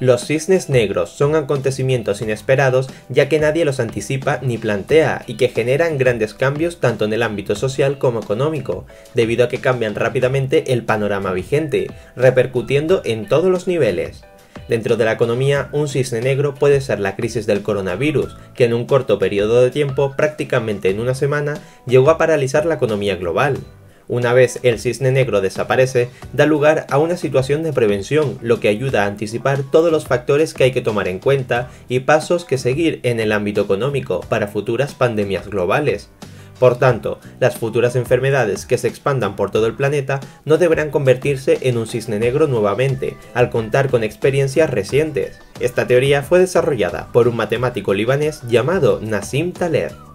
Los cisnes negros son acontecimientos inesperados ya que nadie los anticipa ni plantea y que generan grandes cambios tanto en el ámbito social como económico, debido a que cambian rápidamente el panorama vigente, repercutiendo en todos los niveles. Dentro de la economía, un cisne negro puede ser la crisis del coronavirus, que en un corto periodo de tiempo, prácticamente en una semana, llegó a paralizar la economía global. Una vez el cisne negro desaparece, da lugar a una situación de prevención, lo que ayuda a anticipar todos los factores que hay que tomar en cuenta y pasos que seguir en el ámbito económico para futuras pandemias globales. Por tanto, las futuras enfermedades que se expandan por todo el planeta no deberán convertirse en un cisne negro nuevamente, al contar con experiencias recientes. Esta teoría fue desarrollada por un matemático libanés llamado Nassim Taleb.